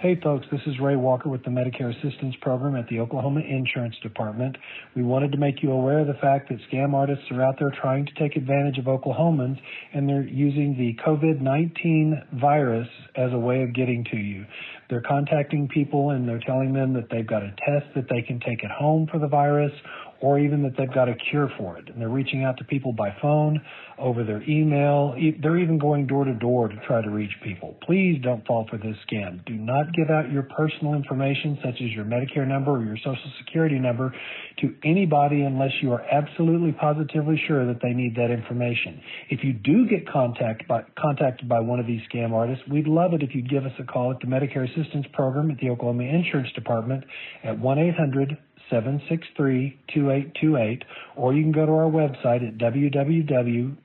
Hey folks, this is Ray Walker with the Medicare Assistance Program at the Oklahoma Insurance Department. We wanted to make you aware of the fact that scam artists are out there trying to take advantage of Oklahomans and they're using the COVID-19 virus as a way of getting to you. They're contacting people and they're telling them that they've got a test that they can take at home for the virus or even that they've got a cure for it. And they're reaching out to people by phone, over their email. They're even going door to door to try to reach people. Please don't fall for this scam. Do not give out your personal information, such as your Medicare number or your Social Security number, to anybody unless you are absolutely positively sure that they need that information. If you do get contact by, contacted by one of these scam artists, we'd love it if you'd give us a call at the Medicare Assistance Program at the Oklahoma Insurance Department at 1 800 763 2828, or you can go to our website at www.oid.ok.gov.